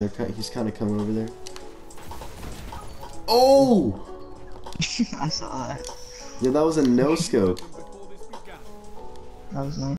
They're he's kind of coming over there. Oh! I saw that. Yeah, that was a no scope. That was nice.